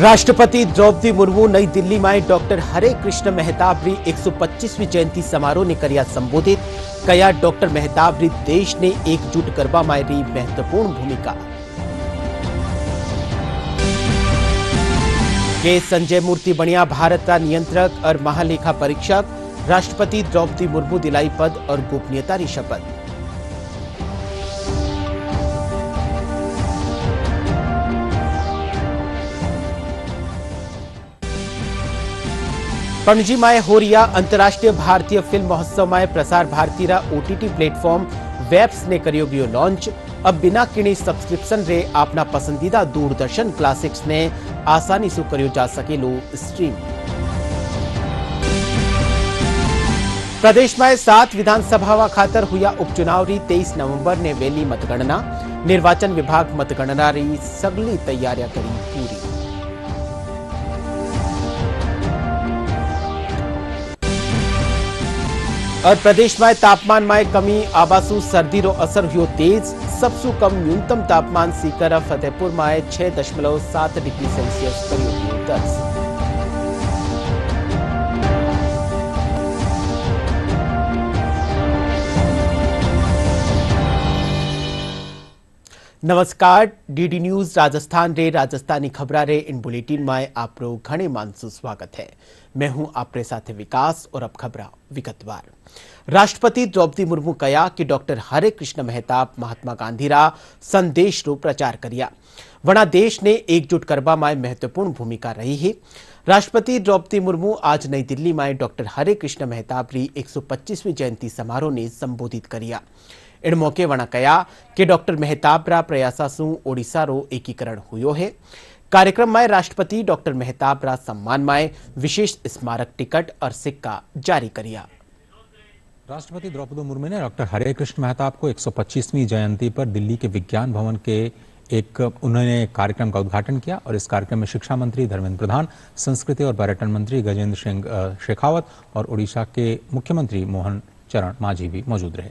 राष्ट्रपति द्रौपदी मुर्मू नई दिल्ली में डॉक्टर हरे कृष्ण मेहताब री 125वीं जयंती समारोह ने करिया संबोधित। कया डॉक्टर मेहताब री देश ने एकजुट करवा में री महत्वपूर्ण भूमिका। के संजय मूर्ति बनिया भारत का नियंत्रक और महालेखा परीक्षक। राष्ट्रपति द्रौपदी मुर्मू दिलाई पद और गोपनीयता री शपथ। पणजी में हो रिया, अंतर्राष्ट्रीय भारतीय फ़िल्म महोत्सव में प्रसार भारती रा ओटीटी प्लेटफॉर्म वेब्स ने गयो लॉन्च अब बिना किणी सब्सक्रिप्शन रे अपना पसंदीदा दूरदर्शन क्लासिक्स ने आसानी से करियो जा सकेलो स्ट्रीम प्रदेश में सात विधानसभा खातर हुआ उपचुनाव री तेईस नवंबर ने वेली मतगणना। निर्वाचन विभाग मतगणना री सगली तैयारियाँ करी पूरी। और प्रदेश में तापमान में कमी, आबासु सर्दी रो असर हुयो तेज। सबसु कम न्यूनतम तापमान सीकर फतेहपुर में छह दशमलव सात नमस्कार, डीडी न्यूज़ राजस्थान रे, राजस्थानी खबरा रे, इन बुलेटिन में आप घने मानसु स्वागत है। मैं हूँ आपरे साथ विकास और अब खबरा विगतवार राष्ट्रपति द्रौपदी मुर्मू कया कि डॉक्टर हरे कृष्ण मेहताब, महात्मा गांधी रा संदेश रो प्रचार करिया। वना देश ने एकजुट करवा में महत्वपूर्ण भूमिका रही है। राष्ट्रपति द्रौपदी मुर्मू आज नई दिल्ली में डॉक्टर हरे कृष्ण मेहताब री 125वीं जयंती समारोह ने संबोधित करिया। इन मौके वणा कया कि डॉक्टर मेहताब रा प्रयासा सु ओडिशा रो एकीकरण हुयो है। कार्यक्रम में राष्ट्रपति डॉक्टर मेहताब रा सम्मान में विशेष स्मारक टिकट और सिक्का जारी करिया। राष्ट्रपति द्रौपदी मुर्मू ने डॉक्टर हरे कृष्ण मेहताब को 125वीं जयंती पर दिल्ली के विज्ञान भवन के एक, उन्होंने कार्यक्रम का उद्घाटन किया और इस कार्यक्रम में शिक्षा मंत्री धर्मेंद्र प्रधान, संस्कृति और पर्यटन मंत्री गजेंद्र सिंह शेखावत और उड़ीसा के मुख्यमंत्री मोहन चरण मांझी भी मौजूद रहे।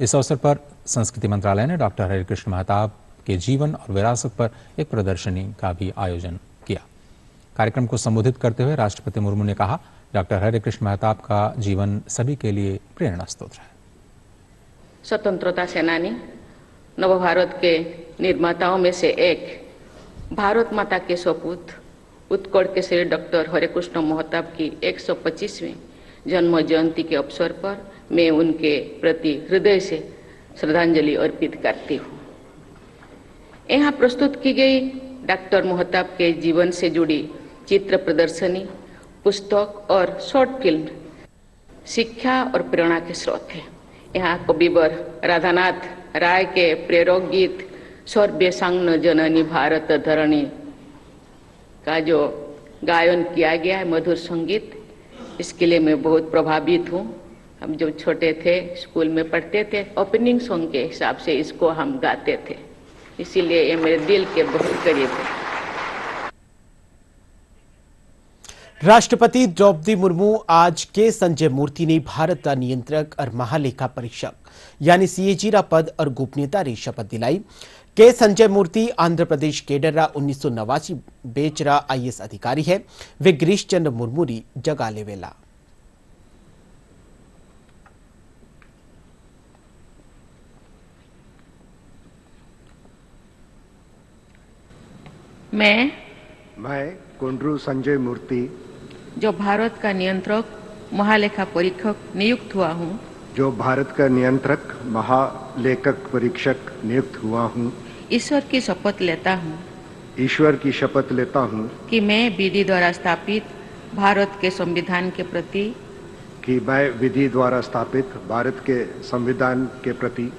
इस अवसर पर संस्कृति मंत्रालय ने डॉक्टर हरे कृष्ण मेहताब के जीवन और विरासत पर एक प्रदर्शनी का भी आयोजन किया। कार्यक्रम को संबोधित करते हुए राष्ट्रपति मुर्मू ने कहा, डॉक्टर हरे कृष्ण मेहताब का जीवन सभी के लिए प्रेरणा स्रोत है। स्वतंत्रता सेनानी नव भारत के निर्माताओं में से एक भारत माता के सपूत उत्कड़ के श्री डॉक्टर हरे कृष्ण मेहताब की 125वीं जन्म जयंती के अवसर पर मैं उनके प्रति हृदय से श्रद्धांजलि अर्पित करती हूँ। यहाँ प्रस्तुत की गई डॉक्टर मोहताब के जीवन से जुड़ी चित्र प्रदर्शनी, पुस्तक और शॉर्ट फ़िल्म शिक्षा और प्रेरणा के स्रोत है। यहाँ कविवर राधानाथ राय के प्रेरक गीत, सर्वे संग जननी भारत धरणी का जो गायन किया गया है, मधुर संगीत, इसके लिए मैं बहुत प्रभावित हूँ। हम जब छोटे थे, स्कूल में पढ़ते थे ओपनिंग सॉन्ग के हिसाब से इसको हम गाते थे। इसीलिए ये मेरे दिल के बहुत करीब है। राष्ट्रपति द्रौपदी मुर्मू आज के संजय मूर्ति ने भारत का नियंत्रक और महालेखा परीक्षक, यानी सीएजी रा पद और गोपनीयता री शपथ दिलाई। के संजय मूर्ति आंध्र प्रदेश केडर रा उन्नीस सौ नवासी बेच रा आईएएस अधिकारी है। वे गिरीश चंद्र मुर्मू री जगा लेवेला मैं मैं कुंड्रू संजय मूर्ति जो भारत का नियंत्रक महालेखा परीक्षक नियुक्त हुआ हूँ। जो भारत का नियंत्रक महालेखक परीक्षक नियुक्त हुआ हूँ। ईश्वर की शपथ लेता हूँ। ईश्वर की शपथ लेता हूँ। कि मैं विधि द्वारा स्थापित भारत के संविधान के प्रति कि मैं विधि द्वारा स्थापित भारत के संविधान के प्रति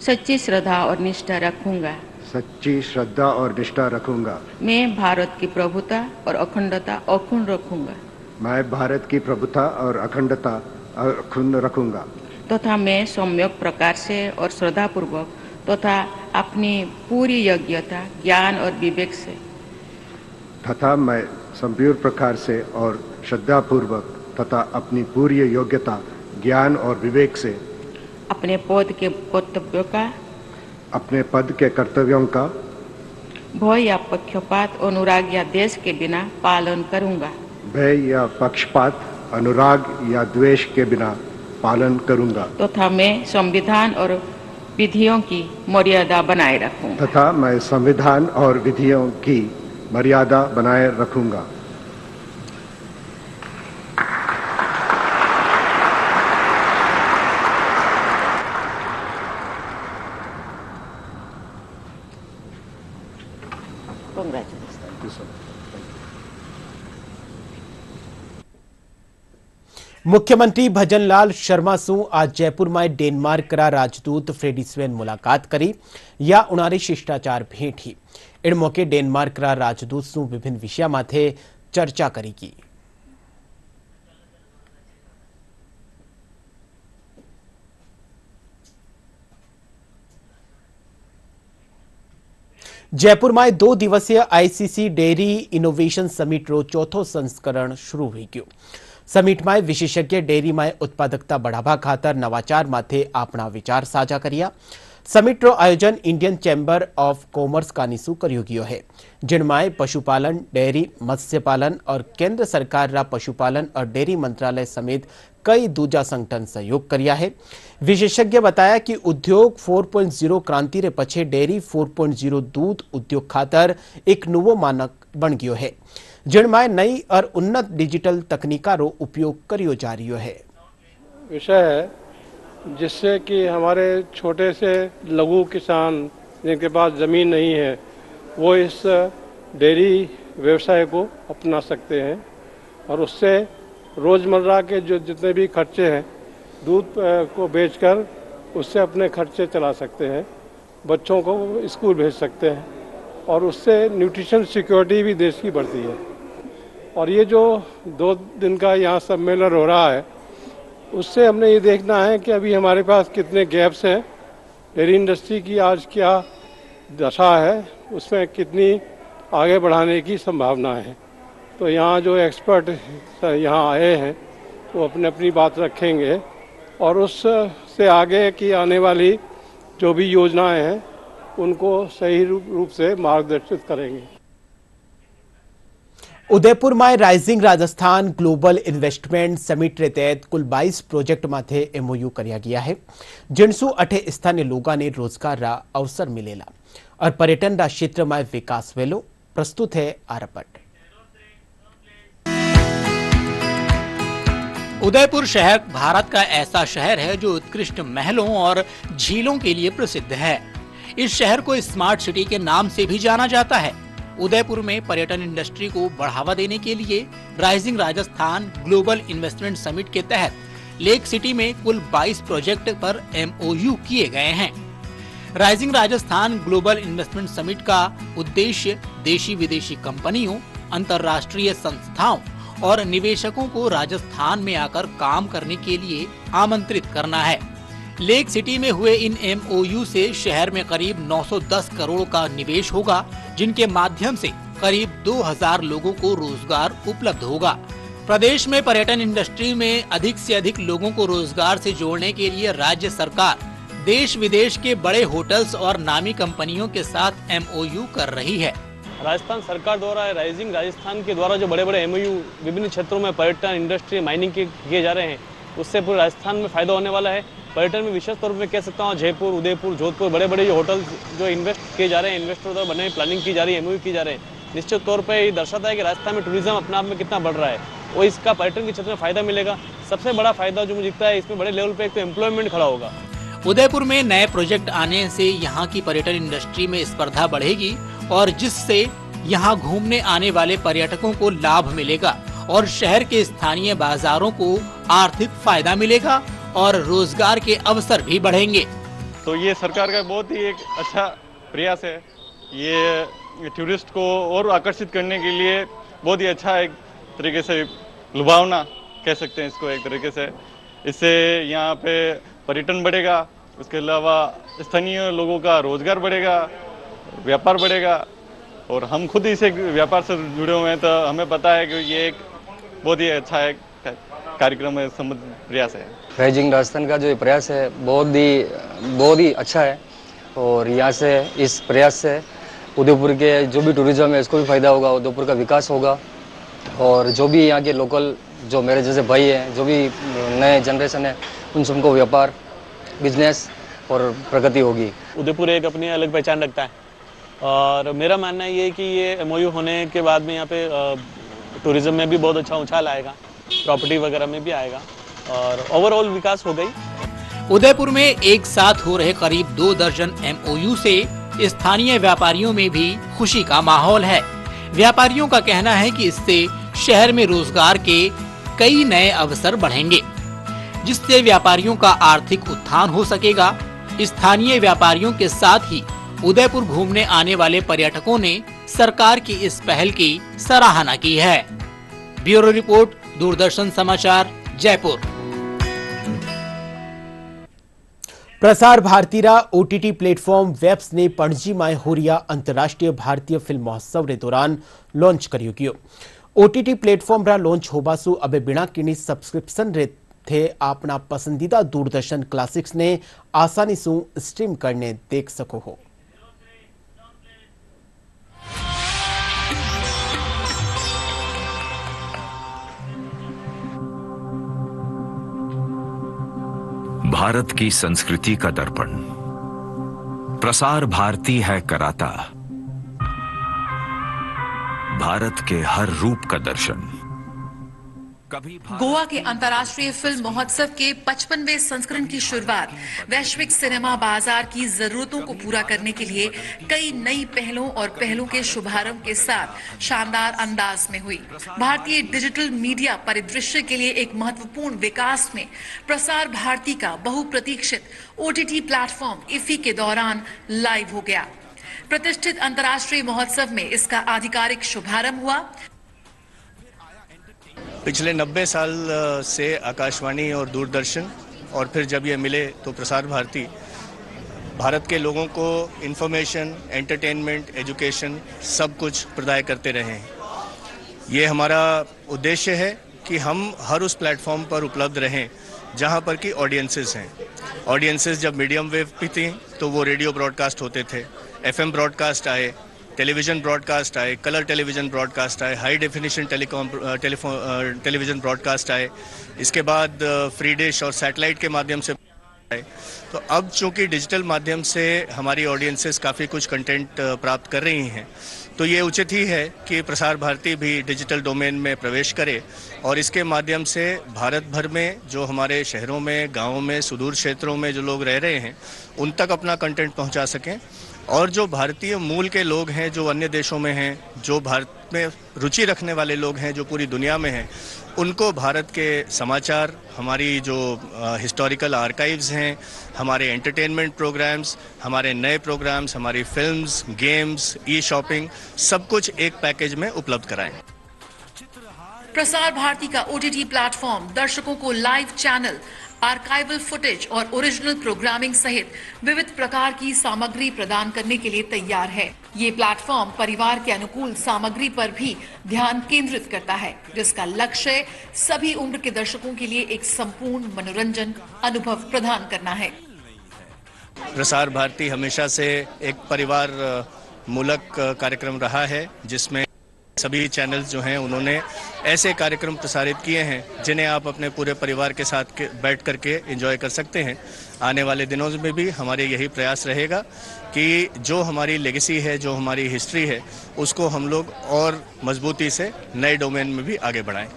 सच्ची श्रद्धा और निष्ठा रखूँगा। सच्ची श्रद्धा और निष्ठा रखूँगा। मैं भारत की प्रभुता और अखंडता अखुण रखूँगा। मैं भारत की प्रभुता और अखंडता अखुण रखूँगा। तथा तो मैं सम्यक प्रकार से और श्रद्धा पूर्वक तथा अपनी पूरी योग्यता ज्ञान और विवेक से। तथा मैं संपूर्ण प्रकार से और श्रद्धा पूर्वक तथा अपनी पूरी योग्यता ज्ञान और विवेक से अपने पद के कर्तव्यों का। अपने पद के कर्तव्यों का। भय या पक्षपात अनुराग या देश के बिना पालन करूँगा। भय या पक्षपात अनुराग या द्वेष के बिना पालन करूँगा। तथा तो मैं संविधान और विधियों की मर्यादा बनाए रखूँगा। तथा मैं संविधान और विधियों की मर्यादा बनाए रखूँगा। मुख्यमंत्री भजनलाल शर्मा सु आज जयपुर में डेनमार्क रा राजदूत फ्रेडी स्वेन मुलाकात करी, या उनारी शिष्टाचार भेंट ही इन मौके डेनमार्क रा राजदूत सु विभिन्न विषय माथे चर्चा करेगी जयपुर में दो दिवसीय आईसीसी डेयरी इनोवेशन समिट रो चौथो संस्करण शुरू हो गयो। समिट में विशेषज्ञ डेयरी में उत्पादकता बढ़ावा खातर नवाचार माथे अपना विचार साझा करिया। समिट रो आयोजन इंडियन चैम्बर ऑफ़ कॉमर्स कानिसु कर्यो गयो है। जिनमें पशुपालन, डेयरी, मत्स्य पालन और केंद्र सरकार रा पशुपालन और डेयरी मंत्रालय समेत कई दूजा संगठन सहयोग करिया है। विशेषज्ञ बताया कि उद्योग 4.0 क्रांति रे पछे डेयरी 4.0 दूध उद्योग खातर एक नवो मानक बन गयो है। जिनमें नई और उन्नत डिजिटल तकनीका रो उपयोग करियो जा रही है। विषय है, जिससे कि हमारे छोटे से लघु किसान जिनके पास ज़मीन नहीं है, वो इस डेयरी व्यवसाय को अपना सकते हैं और उससे रोज़मर्रा के जो जितने भी खर्चे हैं, दूध को बेचकर उससे अपने खर्चे चला सकते हैं, बच्चों को स्कूल भेज सकते हैं और उससे न्यूट्रिशन सिक्योरिटी भी देश की बढ़ती है। और ये जो दो दिन का यहाँ सम्मेलन हो रहा है, उससे हमने ये देखना है कि अभी हमारे पास कितने गैप्स हैं, डेयरी इंडस्ट्री की आज क्या दशा है, उसमें कितनी आगे बढ़ाने की संभावना है। तो यहाँ जो एक्सपर्ट यहाँ आए हैं, वो अपने अपनी बात रखेंगे और उससे आगे की आने वाली जो भी योजनाएँ हैं, उनको सही रूप से मार्गदर्शित करेंगे। उदयपुर में rising Rajasthan global investment summit रे तहत कुल 22 प्रोजेक्ट माथे एमओयू किया गया है, जिनसु अठे स्थानीय लोगों ने रोज़गार रा अवसर मिलेला। और पर्यटन क्षेत्र में विकास वेलो प्रस्तुत है आरपट। उदयपुर शहर भारत का ऐसा शहर है जो उत्कृष्ट महलों और झीलों के लिए प्रसिद्ध है। इस शहर को स्मार्ट सिटी के नाम से भी जाना जाता है। उदयपुर में पर्यटन इंडस्ट्री को बढ़ावा देने के लिए rising Rajasthan global investment summit के तहत लेक सिटी में कुल 22 प्रोजेक्ट पर एमओयू किए गए हैं। Rising Rajasthan global investment summit का उद्देश्य देशी विदेशी कंपनियों, अंतर्राष्ट्रीय संस्थाओं और निवेशकों को राजस्थान में आकर काम करने के लिए आमंत्रित करना है। लेक सिटी में हुए इन एमओयू से शहर में करीब 910 करोड़ का निवेश होगा जिनके माध्यम से करीब 2000 लोगों को रोज़गार उपलब्ध होगा। प्रदेश में पर्यटन इंडस्ट्री में अधिक से अधिक लोगों को रोज़गार से जोड़ने के लिए राज्य सरकार देश विदेश के बड़े होटल्स और नामी कंपनियों के साथ एमओयू कर रही है। राजस्थान सरकार द्वारा राइजिंग राजस्थान के द्वारा जो बड़े बड़े एमओयू विभिन्न क्षेत्रों में पर्यटन इंडस्ट्री माइनिंग के किए जा रहे हैं, उससे पूरे राजस्थान में फ़ायदा होने वाला है। पर्यटन में विशेष तौर पर कह सकता हूँ, जयपुर, उदयपुर, जोधपुर बड़े बड़े होटल जो इन्वेस्ट किए जा रहे हैं इन्वेस्टर द्वारा बने प्लानिंग की जा रही है एमओयू की जा रहे हैं। निश्चित तौर पर ये दर्शाता है कि राजस्थान में टूरिज़्म अपने आप में कितना बढ़ रहा है। और इसका पर्यटन के क्षेत्र में फ़ायदा मिलेगा। सबसे बड़ा फ़ायदा जो मुझे दिखता है, इसमें बड़े लेवल पे एक तो एम्प्लॉयमेंट खड़ा होगा। उदयपुर में नए प्रोजेक्ट आने से यहाँ की पर्यटन इंडस्ट्री में स्पर्धा बढ़ेगी और जिससे यहाँ घूमने आने वाले पर्यटकों को लाभ मिलेगा और शहर के स्थानीय बाजारों को आर्थिक फ़ायदा मिलेगा। और रोज़गार के अवसर भी बढ़ेंगे। तो ये सरकार का बहुत ही एक अच्छा प्रयास है। ये टूरिस्ट को और आकर्षित करने के लिए बहुत ही अच्छा एक तरीके से लुभावना कह सकते हैं इसको एक तरीके से। इससे यहाँ पे पर्यटन बढ़ेगा, उसके अलावा स्थानीय लोगों का रोज़गार बढ़ेगा, व्यापार बढ़ेगा, और हम खुद इसे व्यापार से जुड़े हुए हैं तो हमें पता है कि ये एक बहुत ही अच्छा एक कार्यक्रम है संबंध प्रयास है। राइजिंग राजस्थान का जो प्रयास है बहुत ही बहुत ही अच्छा है। और यहाँ से इस प्रयास से उदयपुर के जो भी टूरिज़्म है इसको भी फ़ायदा होगा उदयपुर का विकास होगा। और जो भी यहाँ के लोकल जो मेरे जैसे भाई हैं जो भी नए जनरेशन है उन सबको व्यापार बिज़नेस और प्रगति होगी। उदयपुर एक अपनी अलग पहचान रखता है। और मेरा मानना ये है कि ये एमओयू होने के बाद में यहाँ पे टूरिज़्म में भी बहुत अच्छा उछाल आएगा। प्रॉपर्टी वगैरह में भी आएगा। और ओवरऑल विकास हो गई। उदयपुर में एक साथ हो रहे करीब दो दर्जन एमओयू से स्थानीय व्यापारियों में भी खुशी का माहौल है। व्यापारियों का कहना है कि इससे शहर में रोज़गार के कई नए अवसर बढ़ेंगे, जिससे व्यापारियों का आर्थिक उत्थान हो सकेगा। स्थानीय व्यापारियों के साथ ही उदयपुर घूमने आने वाले पर्यटकों ने सरकार की इस पहल की सराहना की है। ब्यूरो रिपोर्ट दूरदर्शन समाचार, जयपुर। प्रसार भारतीरा, ओटीटी प्लेटफॉर्म वेब्स ने पणजीमाय हो रहा अंतर्राष्ट्रीय भारतीय फ़िल्म महोत्सव रे दौरान लॉन्च करियो ओटीटी प्लेटफॉर्म रा लॉन्च होबासु अबे बिना किनी सब्सक्रिप्शन रे थे अपना पसंदीदा दूरदर्शन क्लासिक्स ने आसानी से स्ट्रीम करने देख सको हो। भारत की संस्कृति का दर्पण। प्रसार भारती है कराता। भारत के हर रूप का दर्शन। गोवा के अंतर्राष्ट्रीय फ़िल्म महोत्सव के पचपनवे संस्करण की शुरुआत वैश्विक सिनेमा बाज़ार की जरूरतों को पूरा करने के लिए कई नई पहलों और पहलों के शुभारंभ के साथ शानदार अंदाज में हुई। भारतीय डिजिटल मीडिया परिदृश्य के लिए एक महत्वपूर्ण विकास में प्रसार भारती का बहुप्रतीक्षित ओटीटी प्लेटफॉर्म इफी के दौरान लाइव हो गया। प्रतिष्ठित अंतर्राष्ट्रीय महोत्सव में इसका आधिकारिक शुभारंभ हुआ। पिछले 90 साल से आकाशवाणी और दूरदर्शन, और फिर जब ये मिले तो प्रसार भारती। भारत के लोगों को इन्फॉर्मेशन एंटरटेनमेंट एजुकेशन सब कुछ प्रदाय करते रहे हैं। ये हमारा उद्देश्य है कि हम हर उस प्लेटफॉर्म पर उपलब्ध रहें, जहाँ पर कि ऑडियंसेस हैं। ऑडियंसेस जब मीडियम वेव भी थी तो वो रेडियो ब्रॉडकास्ट होते थे। एफएम ब्रॉडकास्ट आए टेलीविज़न ब्रॉडकास्ट आए, कलर टेलीविज़न ब्रॉडकास्ट आए high definition telecom telephone television broadcast आए, इसके बाद फ्री डिश और सैटेलाइट के माध्यम से आए। तो अब चूँकि डिजिटल माध्यम से हमारी ऑडियंसेस काफ़ी कुछ कंटेंट प्राप्त कर रही हैं तो ये उचित ही है कि प्रसार भारती भी डिजिटल डोमेन में प्रवेश करे और इसके माध्यम से भारत भर में जो हमारे शहरों में, गाँवों में, सुदूर क्षेत्रों में जो लोग रह रहे हैं, उन तक अपना कंटेंट पहुँचा सकें। और जो भारतीय मूल के लोग हैं, जो अन्य देशों में हैं, जो भारत में रुचि रखने वाले लोग हैं, जो पूरी दुनिया में हैं, उनको भारत के समाचार, हमारी जो हिस्टोरिकल आर्काइव्स हैं, हमारे एंटरटेनमेंट प्रोग्राम्स हमारे नए प्रोग्राम्स हमारी फिल्म्स गेम्स ई शॉपिंग सब कुछ एक पैकेज में उपलब्ध कराएँ। प्रसार भारती का ओटीटी प्लेटफॉर्म दर्शकों को लाइव चैनल आर्काइवल फुटेज और ओरिजिनल प्रोग्रामिंग सहित विविध प्रकार की सामग्री प्रदान करने के लिए तैयार है। ये प्लेटफॉर्म परिवार के अनुकूल सामग्री पर भी ध्यान केंद्रित करता है, जिसका लक्ष्य सभी उम्र के दर्शकों के लिए एक संपूर्ण मनोरंजन अनुभव प्रदान करना है। प्रसार भारती हमेशा से एक परिवार मूलक कार्यक्रम रहा है, जिसमें सभी चैनल्स जो हैं, उन्होंने ऐसे कार्यक्रम प्रसारित किए हैं, जिन्हें आप अपने पूरे परिवार के साथ के, बैठ करके एंजॉय कर सकते हैं। आने वाले दिनों में भी हमारे यही प्रयास रहेगा कि जो हमारी लेगेसी है, जो हमारी हिस्ट्री है, उसको हम लोग और मजबूती से नए डोमेन में भी आगे बढ़ाएँ।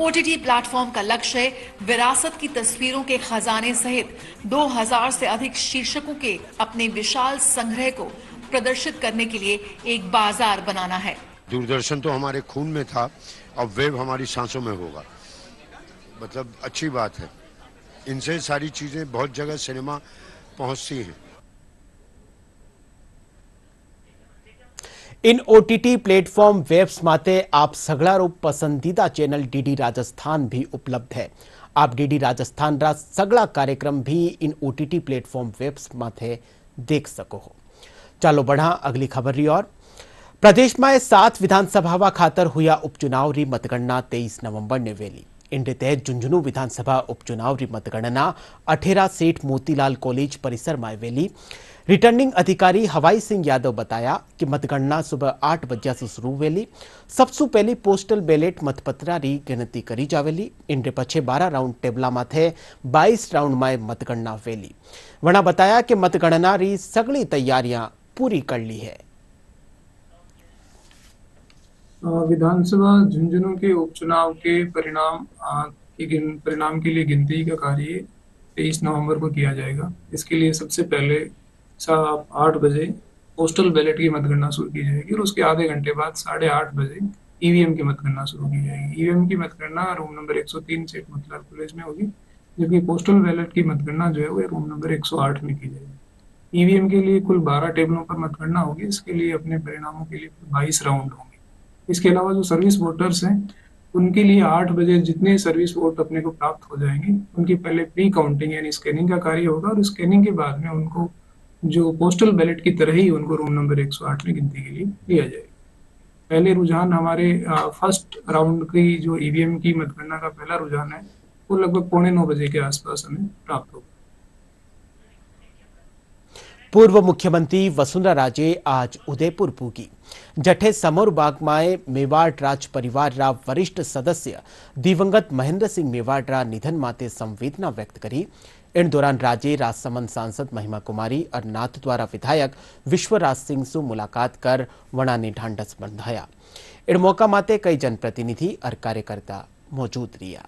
ओटीटी प्लेटफॉर्म का लक्ष्य विरासत की तस्वीरों के खजाने सहित 2000 से अधिक शीर्षकों के अपने विशाल संग्रह को प्रदर्शित करने के लिए एक बाज़ार बनाना है। दूरदर्शन तो हमारे खून में था अब वेब हमारी सांसों में होगा। मतलब अच्छी बात है। इनसे सारी चीज़ें बहुत जगह सिनेमा पहुँचती हैं। इन ओटीटी प्लेटफॉर्म वेब्स माते आप सगळारो पसंदीदा चैनल डीडी राजस्थान भी उपलब्ध है। आप डीडी राजस्थान रा सगला कार्यक्रम भी इन ओटीटी प्लेटफॉर्म वेब्स माथे देख सको हो। ચાલો बढ़ा अगली खबर रही और प्रदेश में सात विधानसभा खातर हुआ उपचुनाव री मतगणना तेईस नवंबर ने वेली। इनके तहत झुंझुनू विधानसभा उपचुनाव री मतगणना अठेरा सेठ मोतीलाल कॉलेज परिसर में वेली। रिटर्निंग अधिकारी हवाई सिंह यादव बताया कि मतगणना सुबह आठ बजे से शुरू वेली। सबसे पहली पोस्टल बैलेट मतपत्रा री गिनती करी जावेली। इनके पछे बारह राउंड टेबला माथे बाईस राउंड में मतगणना वेली। वना बताया कि मतगणना री सगली तैयारियाँ पूरी कर ली है। विधानसभा झुंझुनू के उपचुनाव के परिणाम परिणाम के लिए गिनती का कार्य तेईस नवंबर को किया जाएगा। इसके लिए सबसे पहले आठ बजे पोस्टल बैलेट की मतगणना शुरू की जाएगी और उसके आधे घंटे बाद साढ़े आठ बजे ईवीएम की मतगणना शुरू की जाएगी। ईवीएम की मतगणना रूम नंबर 103 सेठ मतलाल कॉलेज में होगी, जबकि पोस्टल बैलेट की मतगणना जो है वो रूम नंबर 108 में की जाएगी। ईवीएम के लिए कुल 12 टेबलों पर मतगणना होगी। इसके लिए अपने परिणामों के लिए बाईस राउंड होंगे। इसके अलावा जो सर्विस वोटर्स हैं, उनके लिए आठ बजे जितने सर्विस वोट अपने को प्राप्त हो जाएँगे, उनकी पहले प्री काउंटिंग यानी स्कैनिंग का कार्य होगा और स्कैनिंग के बाद में उनको जो पोस्टल बैलेट की तरह ही उनको रूम नंबर 108 में गिनती के लिए लिया जाएगा। पहले रुझान हमारे फ़र्स्ट राउंड की जो ईवीएम की मतगणना का पहला रुझान है, वो लगभग पौने नौ बजे के आसपास हमें प्राप्त होगा। पूर्व मुख्यमंत्री वसुंधरा राजे आज उदयपुर पूगी। जठे समोर बागमाए मेवाड़ राज परिवार रा वरिष्ठ सदस्य दिवंगत महेंद्र सिंह मेवाड़ निधन माते संवेदना व्यक्त करी। इन दौरान राजे राजसमंद सांसद महिमा कुमारी और नाथद्वारा विधायक विश्वराज सिंह से मुलाकात कर वणा ने ढांढस बंधाया। इन मौका माते कई जनप्रतिनिधि और कार्यकर्ता मौजूद रिया।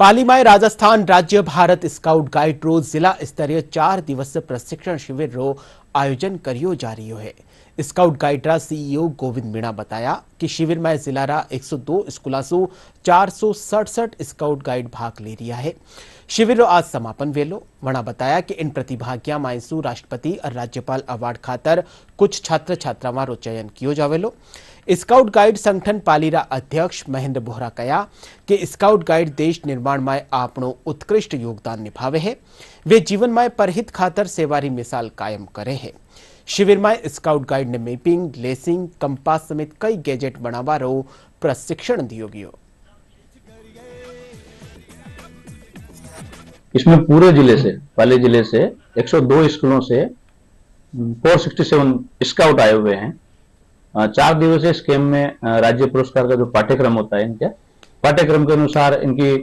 पालीमाय राजस्थान राज्य भारत स्काउट गाइड रो जिला स्तरीय चार दिवसीय प्रशिक्षण शिविर रो आयोजन करियो जा रही है। स्काउट गाइडरा सीईओ गोविंद मीणा बताया कि शिविर में जिलारा 102 स्कूलासु चार सौ सड़सठ स्काउट गाइड भाग ले रिया है। शिविर आज समापन वेलो। वणा बताया कि इन प्रतिभागिया मायसू राष्ट्रपति और राज्यपाल अवार्ड खातर कुछ छात्र छात्राओं रो चयन कियो जावेलो स्काउट गाइड संगठन पालीरा अध्यक्ष महेंद्र बोहरा कया कि स्काउट गाइड देश निर्माण में आपनो उत्कृष्ट योगदान निभावे है। वे जीवन में परहित खातर सेवारी मिसाल कायम करे है। शिविर में स्काउट गाइड ने मैपिंग, लेसिंग, कंपास समेत कई गैजेट बनावारो प्रशिक्षण दियो गयो। इसमें पूरे ज़िले से पाली ज़िले से 102 स्कूलों से 467 स्काउट आए हुए हैं। चार दिवसीय इस कैम्प में राज्य पुरस्कार का जो पाठ्यक्रम होता है इनका, पाठ्यक्रम के अनुसार इनकी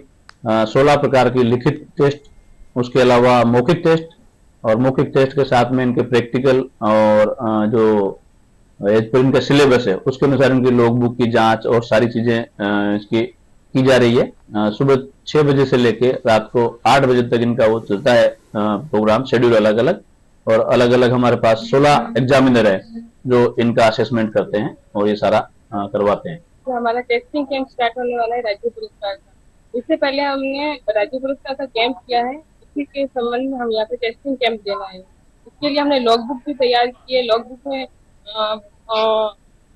16 प्रकार की लिखित टेस्ट, उसके अलावा मौखिक टेस्ट और मौखिक टेस्ट के साथ में इनके प्रैक्टिकल और जो, एज पर इनका सिलेबस है, उसके अनुसार इनकी लॉग बुक की जाँच और सारी चीज़ें इसकी की जा रही है। सुबह छह बजे से लेके रात को आठ बजे तक इनका वो चलता है प्रोग्राम शेड्यूल अलग अलग और अलग अलग हमारे पास सोलह एग्जामिनर है। जो इनका असेसमेंट करते हैं और ये सारा आ, करवाते हैं। तो हमारा टेस्टिंग कैंप स्टार्ट होने वाला है राज्य पुरस्कार का। इससे पहले हमने राज्य पुरस्कार का कैंप किया है। इसी के संबंध में हम यहाँ पे टेस्टिंग कैंप देना है। इसके लिए हमने लॉग बुक भी तैयार की है। लॉग बुक में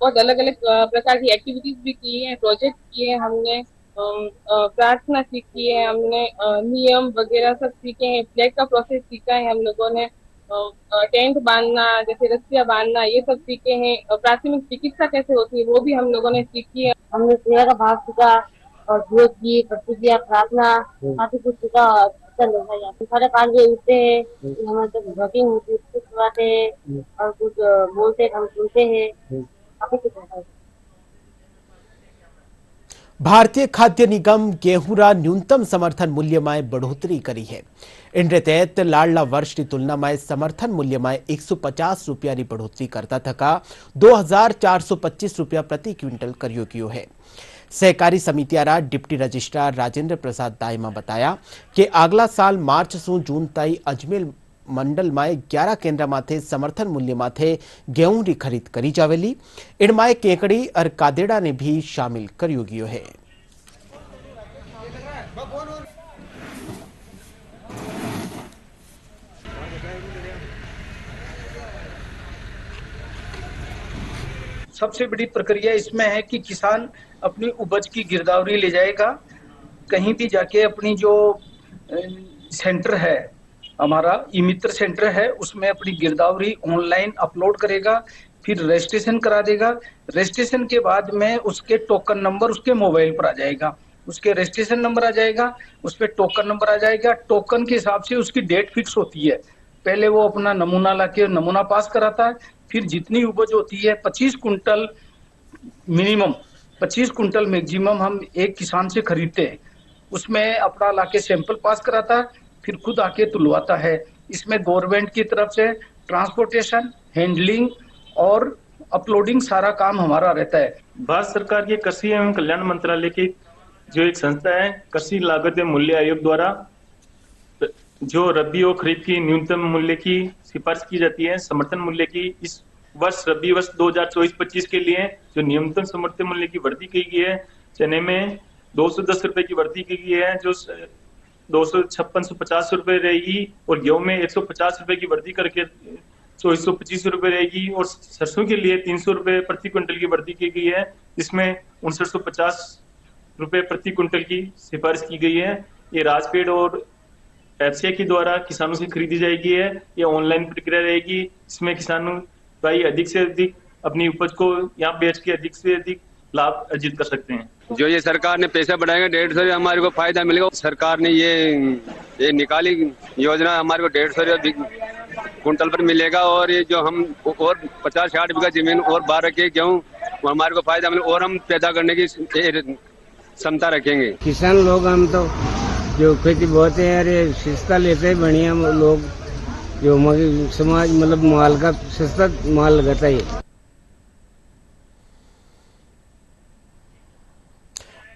बहुत अलग अलग प्रकार की एक्टिविटीज़ भी की है प्रोजेक्ट किए हमने प्रार्थना सीखी है हमने नियम वगैरह सब सीखे हैं। फ्लैग का प्रोसेस सीखा है हम लोगों ने। टेंट बांधना जैसे रस्सियाँ बांधना ये सब सीखे हैं। प्राथमिक चिकित्सा कैसे होती है वो भी हम लोगों ने सीखी है। हमने सेवा का भाव सीखा और ध्वज की प्रतिज्ञा प्रार्थना काफ़ी कुछ सीखा चल रहा है यहाँ साढ़े पाँच बजे उठते हैं हमारे तक वोटिंग होती है उसको करवाते हैं और कुछ बोलते हैं हम सुनते हैं। काफ़ी कुछ होता है। भारतीय खाद्य निगम गेहूंरा न्यूनतम समर्थन मूल्य में बढ़ोतरी करी है। इनके तहत लाडला वर्ष की तुलना में समर्थन मूल्य में 150 रुपया की बढ़ोतरी करता थका 2,425 रुपया प्रति क्विंटल करियो कियो है। सहकारी समितियारा डिप्टी रजिस्ट्रार राजेंद्र प्रसाद दायमा बताया कि अगला साल मार्च से जून ताई अजमेर मंडल में ग्यारह केंद्र माथे समर्थन मूल्य माथे गेहूँ की खरीद करी केकड़ी और कादेड़ा ने भी शामिल है। सबसे बड़ी प्रक्रिया इसमें है कि किसान अपनी उपज की गिरदावरी ले जाएगा। कहीं भी जाके अपनी जो सेंटर है हमारा ई मित्र सेंटर है, उसमें अपनी गिरदावरी ऑनलाइन अपलोड करेगा, फिर रजिस्ट्रेशन करा देगा। रजिस्ट्रेशन के बाद में उसके टोकन नंबर उसके मोबाइल पर आ जाएगा। उसके रजिस्ट्रेशन नंबर आ जाएगा, उस पर टोकन नंबर आ जाएगा। टोकन के हिसाब से उसकी डेट फिक्स होती है। पहले वो अपना नमूना लाके नमूना पास कराता है, फिर जितनी उपज होती है, पच्चीस कुंटल मिनिमम, पच्चीस कुंटल मैक्सिमम हम एक किसान से खरीदते हैं। उसमें अपना लाके सैंपल पास कराता है फिर खुद आके तुलवाता है। इसमें गवर्नमेंट की तरफ़ से ट्रांसपोर्टेशन हैंडलिंग और अपलोडिंग सारा काम हमारा रहता है। भारत सरकार के कृषि एवं कल्याण मंत्रालय की जो एक संस्था है, कृषि लागत एवं मूल्य आयोग द्वारा, जो रबी और खरीफ की न्यूनतम मूल्य की सिफारिश की जाती है, समर्थन मूल्य की, इस वर्ष रबी वर्ष 2024-25 के लिए जो न्यूनतम समर्थन मूल्य की वृद्धि की गई है, चने में दो सौ दस रुपए की वृद्धि की गई है, जो दो सौ छप्पन सौ पचास रुपए रहेगी और गेहूँ में एक सौ पचास रुपए की वृद्धि करके चौबीस सौ पच्चीस रुपए रहेगी और सरसों के लिए तीन सौ रुपए प्रति क्विंटल की वृद्धि की गई है। इसमें उनसठ सौ पचास रुपए प्रति क्विंटल की सिफारिश की गई है। ये राजपेड और एफसीआई के द्वारा किसानों से खरीदी जाएगी है। ये ऑनलाइन प्रक्रिया रहेगी। इसमें किसानों भाई अधिक से अधिक अपनी उपज को यहाँ बेच के अधिक से अधिक लाभ अर्जित कर सकते हैं। जो ये सरकार ने पैसा बढ़ाएगा, डेढ़ सौ हमारे को फ़ायदा मिलेगा। सरकार ने ये ये निकाली योजना हमारे को डेढ़ सौ कुंटल पर मिलेगा और ये जो हम और पचास साठ बीघा ज़मीन और बारह के गेहूँ हमारे को फ़ायदा मिले और हम पैदा करने की क्षमता रखेंगे। किसान लोग हम तो जो खेती बहुत है सस्ता लेते हैं, बढ़िया लोग जो समाज मतलब माल का सस्ता माल लगाता है।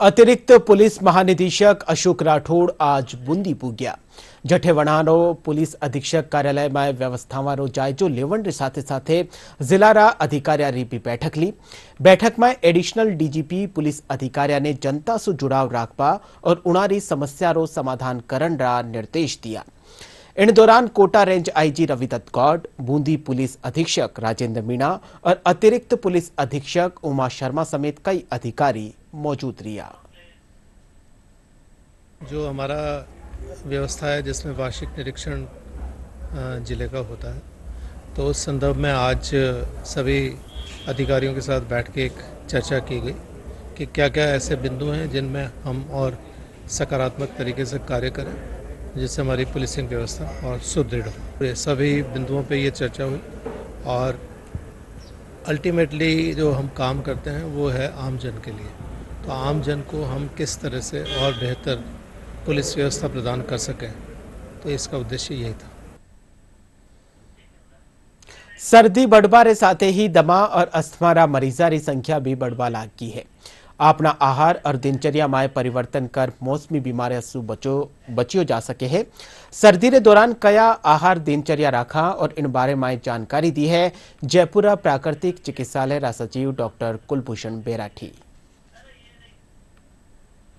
अतिरिक्त पुलिस महानिदेशक अशोक राठौड़ आज बूंदी પૂગ્યા જઠેવણાનો પોલીસ અધિક્ષક કાર્યાલયમાં વ્યવસ્થાવાનો જાયજો લેવણની સાથે સાથે જિલ્લારા અધિકારીની भी बैठक ली बैठक में एडिशनल डीजीपी पुलिस अधिकारिया जनता से जुड़ाव रखवा और उणारी समस्या समाधान करण निर्देश दिया इन दौरान Kota range IG Ravi Dutt Bundi police अधीक्षक राजेंद्र मीणा और अतिरिक्त पुलिस अधीक्षक उमा शर्मा समेत कई अधिकारी मौजूद रिया। जो हमारा व्यवस्था है जिसमें वार्षिक निरीक्षण ज़िले का होता है तो उस संदर्भ में आज सभी अधिकारियों के साथ बैठ के एक चर्चा की गई कि क्या क्या ऐसे बिंदु हैं जिनमें हम और सकारात्मक तरीके से कार्य करें, जिससे हमारी पुलिसिंग व्यवस्था और सुदृढ़ हो। सभी बिंदुओं पे ये चर्चा हुई और अल्टीमेटली जो हम काम करते हैं वो है आम जन के लिए। तो आम जन को हम किस तरह से और बेहतर पुलिस व्यवस्था प्रदान कर सकें? तो इसका उद्देश्य यही था। साथ ही दमा और अस्थमा मरीजा की संख्या भी बढ़वा लागी है। अपना आहार और दिनचर्या में परिवर्तन कर मौसमी बीमारियों से बचो, बचियो जा सके है। सर्दी के दौरान कया आहार, दिनचर्या रखा और इन बारे में जानकारी दी है जयपुरा प्राकृतिक चिकित्सालय रा सचिव डॉक्टर कुलभूषण बेराठी।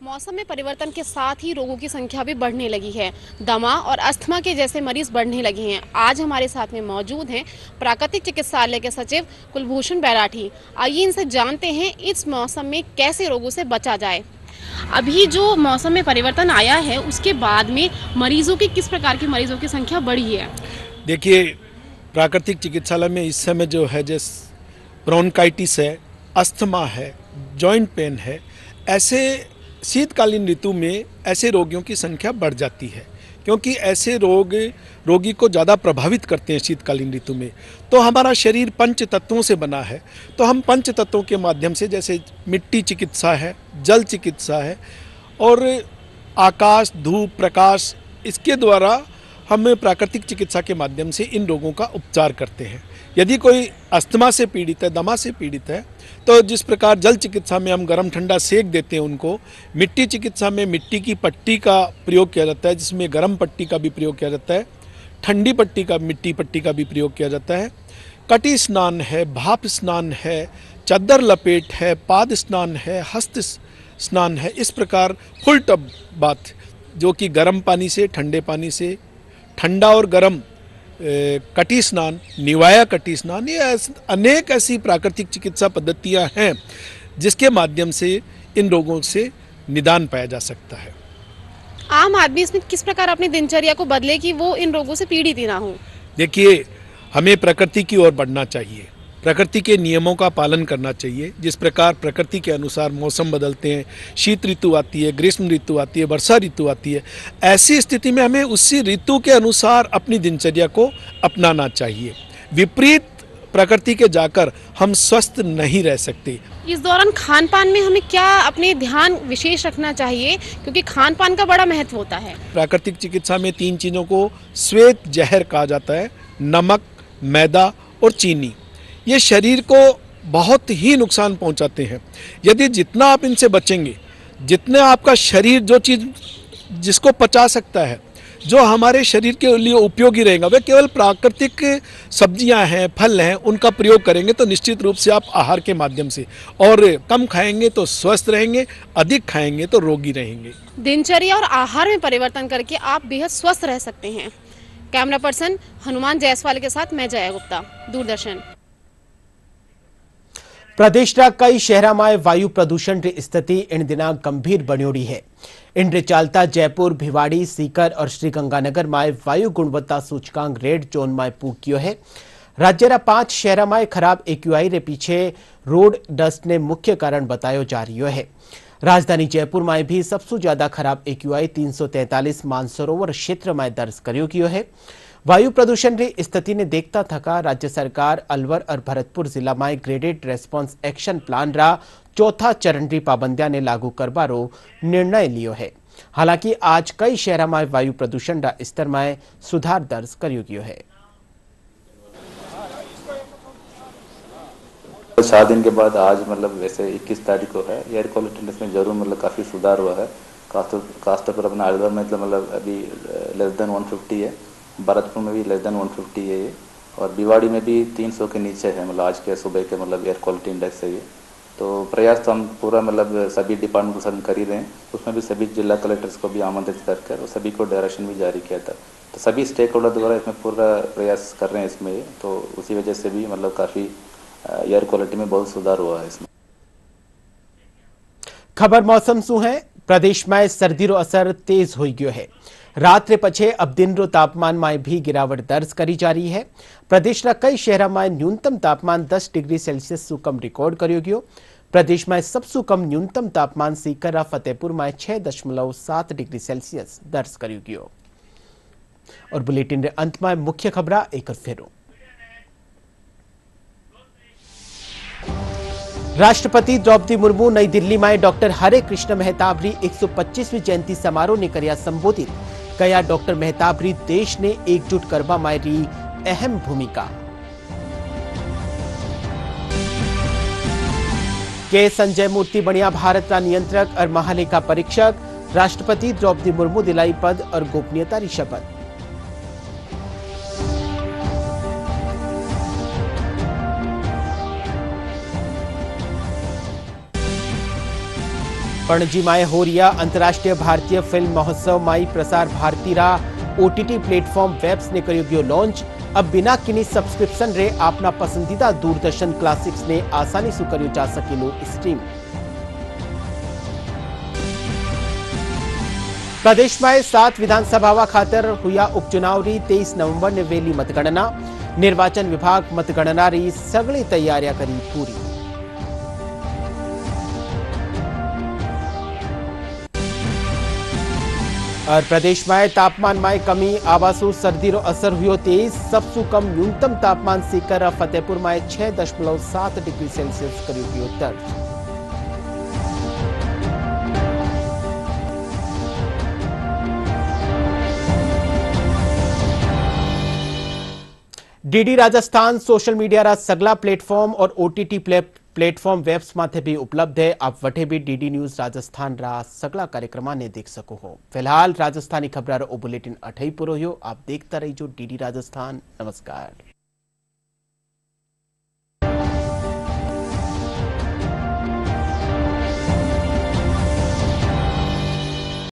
मौसम में परिवर्तन के साथ ही रोगों की संख्या भी बढ़ने लगी है। दमा और अस्थमा के जैसे मरीज़ बढ़ने लगे हैं। आज हमारे साथ में मौजूद हैं प्राकृतिक चिकित्सालय के सचिव कुलभूषण बैराठी। आइए इनसे जानते हैं इस मौसम में कैसे रोगों से बचा जाए। अभी जो मौसम में परिवर्तन आया है, उसके बाद में मरीजों की किस प्रकार की मरीजों की संख्या बढ़ी है? देखिए, प्राकृतिक चिकित्सालय में इस समय जो है, जैस ब्रोनकाइटिस है, अस्थमा है, जॉइंट पेन है, ऐसे शीतकालीन ऋतु में ऐसे रोगियों की संख्या बढ़ जाती है, क्योंकि ऐसे रोग, रोगी को ज़्यादा प्रभावित करते हैं शीतकालीन ऋतु में। तो हमारा शरीर पंच तत्वों से बना है। तो हम पंच तत्वों के माध्यम से जैसे मिट्टी चिकित्सा है, जल चिकित्सा है और आकाश, धूप, प्रकाश, इसके द्वारा हम प्राकृतिक चिकित्सा के माध्यम से इन रोगों का उपचार करते हैं। यदि कोई अस्थमा से पीड़ित है, दमा से पीड़ित है तो जिस प्रकार जल चिकित्सा में हम गर्म ठंडा सेक देते हैं उनको, मिट्टी चिकित्सा में मिट्टी की पट्टी का प्रयोग किया जाता है, जिसमें गर्म पट्टी का भी प्रयोग किया जाता है, ठंडी पट्टी का, मिट्टी पट्टी का भी प्रयोग किया जाता है। कटी स्नान है, भाप स्नान है, चद्दर लपेट है, पाद स्नान है, हस्त स्नान है, इस प्रकार फुल टब बात जो कि गर्म पानी से, ठंडे पानी से ठंडा और गर्म कटी स्नान निवाया कटी स्नान ये अनेक ऐसी प्राकृतिक चिकित्सा पद्धतियाँ हैं जिसके माध्यम से इन रोगों से निदान पाया जा सकता है। आम आदमी इसमें किस प्रकार अपनी दिनचर्या को बदले कि वो इन रोगों से पीड़ित ही ना हो? देखिए हमें प्रकृति की ओर बढ़ना चाहिए। प्रकृति के नियमों का पालन करना चाहिए। जिस प्रकार प्रकृति के अनुसार मौसम बदलते हैं शीत ऋतु आती है ग्रीष्म ऋतु आती है वर्षा ऋतु आती है ऐसी स्थिति में हमें उसी ऋतु के अनुसार अपनी दिनचर्या को अपनाना चाहिए। विपरीत प्रकृति के जाकर हम स्वस्थ नहीं रह सकते। इस दौरान खान पान में हमें क्या अपने ध्यान विशेष रखना चाहिए? क्योंकि खान पान का बड़ा महत्व होता है। प्राकृतिक चिकित्सा में तीन चीज़ों को श्वेत जहर कहा जाता है नमक मैदा और चीनी। ये शरीर को बहुत ही नुकसान पहुंचाते हैं। यदि जितना आप इनसे बचेंगे, जितना आपका शरीर जो चीज़ जिसको पचा सकता है, जो हमारे शरीर के लिए उपयोगी रहेगा वह केवल प्राकृतिक सब्ज़ियाँ हैं, फल हैं, उनका प्रयोग करेंगे तो निश्चित रूप से आप आहार के माध्यम से। और कम खाएँगे तो स्वस्थ रहेंगे, अधिक खाएँगे तो रोगी रहेंगे। दिनचर्या और आहार में परिवर्तन करके आप बेहद स्वस्थ रह सकते हैं। कैमरा पर्सन हनुमान जायसवाल के साथ मैं जया गुप्ता, दूरदर्शन। પ્રદેશના કઈ શહેરામાં વાયુ પ્રદૂષણની સ્થિતિ इन दिना गंभीर बन्योड़ी है इन चालता जयपुर भिवाड़ी सीकर और श्रीगंगानगर में वायु गुणवत्ता सूचकांक रेड जोन में पूक्यो है राज्य पांच शहर में खराब एक्यूआई रे पीछे रोड डस्ट ने मुख्य कारण बतायो जा रही है राजधानी जयपुर में भी सबसे ज्यादा खराब एक्यूआई तीन सौ तैतालीस मानसरोवर क्षेत्र में दर्ज करो है वायु प्रदूषण की स्थिति ने देखता थका राज्य सरकार अलवर और भरतपुर जिला में ग्रेडेड रेस्पॉन्स एक्शन प्लान रा चौथा चरण की पाबंदियाँ ने लागू करवारो निर्णय लियो है। हालाँकि आज कई शहर में वायु प्रदूषण का स्तर में सुधार दर्ज करो गयो है। चार दिन के बाद आज मतलब वैसे 21 तारीख को है। एयर क्वालिटी में ज़रूर मतलब काफ़ी सुधार हुआ है। खास तौर पर अपना अलवर में मतलब अभी लेस देन 150 है। भरतपुर में भी लेस देन 150 है ये। और भिवाड़ी में भी 300 के नीचे है मतलब आज के सुबह के मतलब एयर क्वालिटी इंडेक्स है ये। तो प्रयास तो हम पूरा मतलब सभी डिपार्टमेंट के साथ कर ही रहे हैं। उसमें भी सभी जिला कलेक्टर्स को भी आमंत्रित कर कर और सभी को डायरेक्शन भी जारी किया था। तो सभी स्टेक होल्डर द्वारा इसमें पूरा प्रयास कर रहे हैं इसमें तो उसी वजह से भी मतलब काफ़ी एयर क्वालिटी में बहुत सुधार हुआ है इसमें। खबर मौसम शू है, प्रदेश में सर्दी रो असर तेज हो गयो है। रात रे पछे अब दिन रो तापमान में भी गिरावट दर्ज करी जा रही है। प्रदेश कई शहर में न्यूनतम तापमान 10 डिग्री सेल्सियस सु कम रिकॉर्ड करो गयो। प्रदेश में सबसे कम न्यूनतम तापमान सीकर फतेहपुर में छह दशमलव सात डिग्री सेल्सियस दर्ज करो गयो। और बुलेटिन रे अंत में मुख्य खबर, एक फेरो। राष्ट्रपति द्रौपदी मुर्मू नई दिल्ली में डॉक्टर हरे कृष्ण मेहताब री 125वीं जयंती समारोह ने करिया संबोधित। कया डॉक्टर मेहताब री देश ने एकजुट करवा में री अहम भूमिका। के संजय मूर्ति बनिया भारत का नियंत्रक और महालेखा परीक्षक, राष्ट्रपति द्रौपदी मुर्मू दिलाई पणजी में हो रिया अंतर्राष्ट्रीय भारतीय फ़िल्म महोत्सव माई प्रसार भारती रा ओटीटी प्लेटफॉर्म वेब्स ने करियो गयो लॉन्च अब बिना किन्हीं सब्सक्रिप्शन रे अपना पसंदीदा दूरदर्शन क्लासिक्स ने आसानी से करियो जा सकेलो स्ट्रीम प्रदेश में सात विधानसभा खातर हुआ उपचुनाव री तेईस नवंबर ने वेली मतगणना निर्वाचन विभाग मतगणना री सगली तैयारियाँ करी पूरी प्रदेश में तापमान में कमी, आवासों सर्दी असर हुआ तेज। सबसे कम न्यूनतम तापमान सीकर फतेहपुर में छह दशमलव सात डिग्री सेल्सियस करीब दर्ज। डीडी राजस्थान सोशल मीडिया रा सगला प्लेटफॉर्म और ओटीटी प्लेट प्लेटफॉर्म वेब्स माथे भी उपलब्ध है। आप वठे भी डीडी न्यूज़ राजस्थान रा सगला कार्यक्रम ने देख सको हो। फ़िलहाल राजस्थानी खबर बुलेटिन अठई पूरा आप देखता रहो डीडी राजस्थान। नमस्कार।